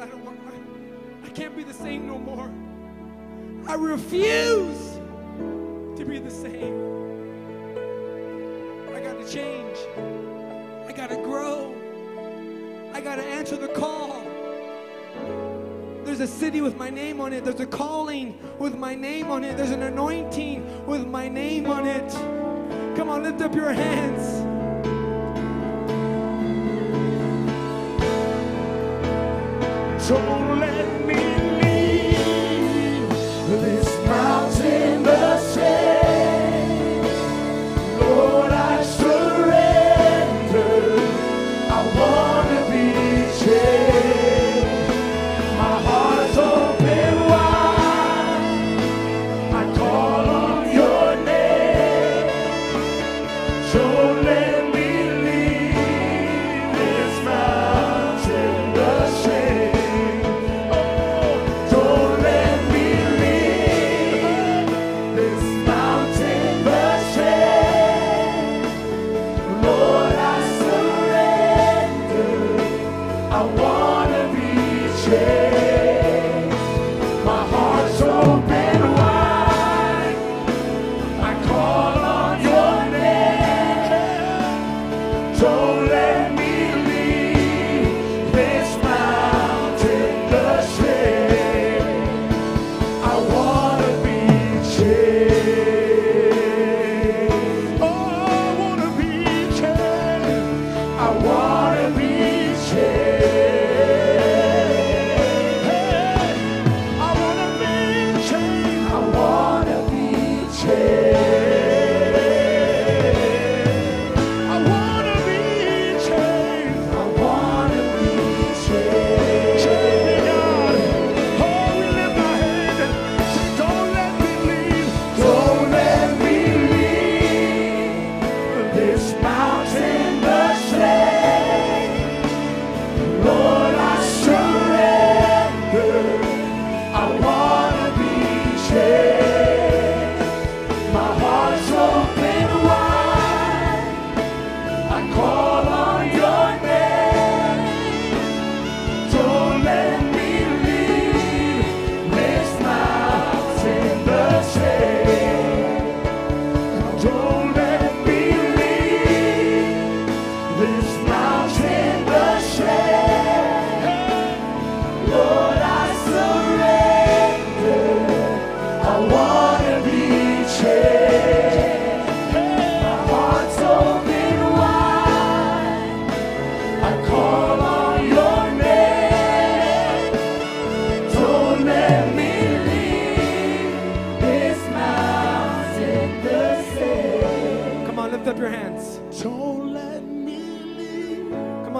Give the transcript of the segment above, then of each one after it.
I don't want I, I can't be the same no more. I refuse to be the same. I gotta change. I gotta grow. I gotta answer the call. There's a city with my name on it. There's a calling with my name on it. There's an anointing with my name on it. Come on, lift up your hands. Don't let me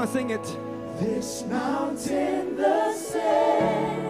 Come on, sing it. This mountain the same.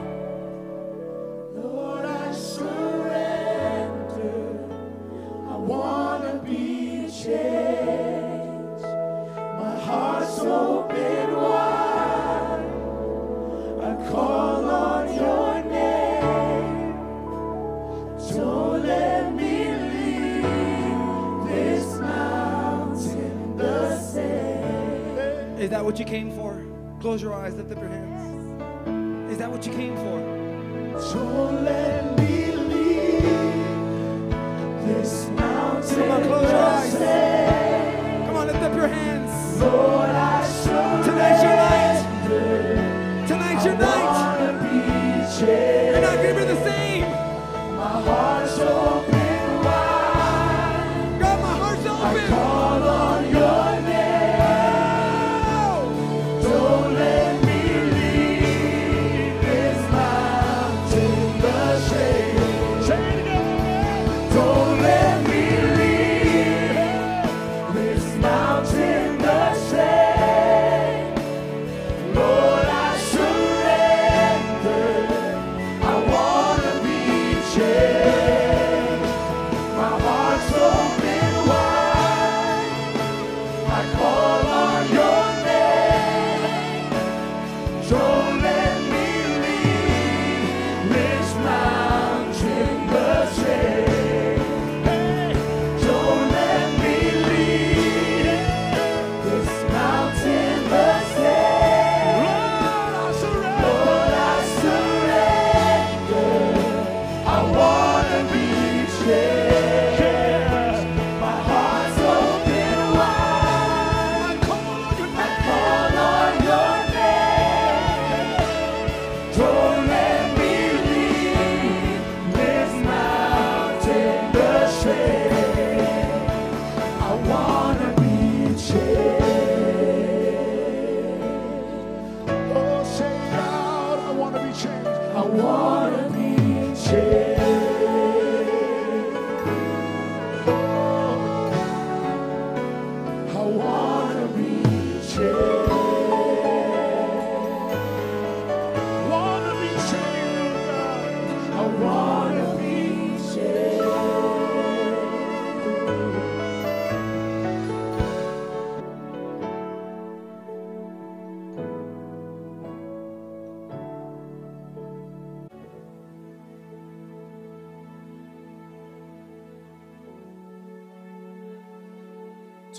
what you came for? Close your eyes, lift up your hands. Is that what you came for? So let me leave this mountain. Come on, close your eyes. Come on, lift up your hands. Lord, I show Tonight,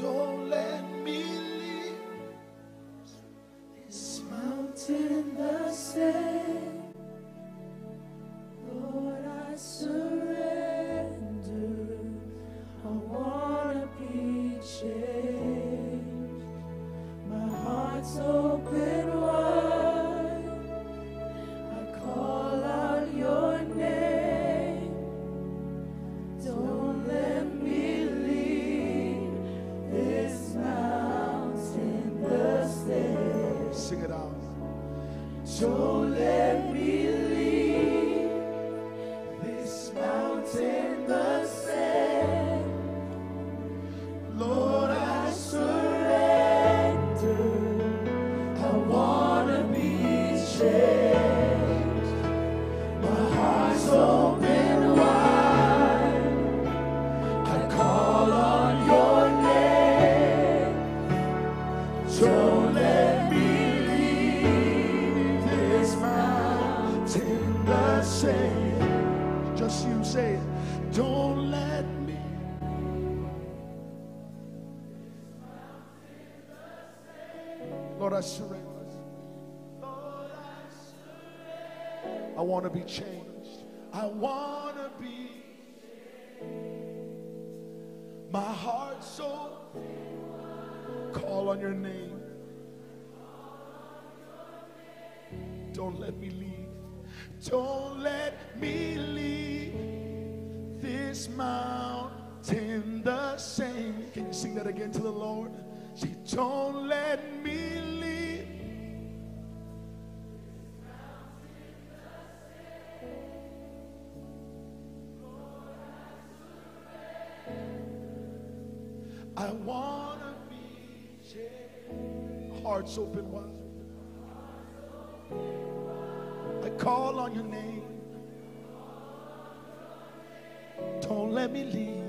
Don't let me Lord, I surrender. I want to be changed. I want to be. My heart so call on your name. Don't let me leave. Don't let me leave this mountain the same. Can you sing that again to the Lord? Say, don't let me Hearts open wide. I call on your name. Don't let me leave.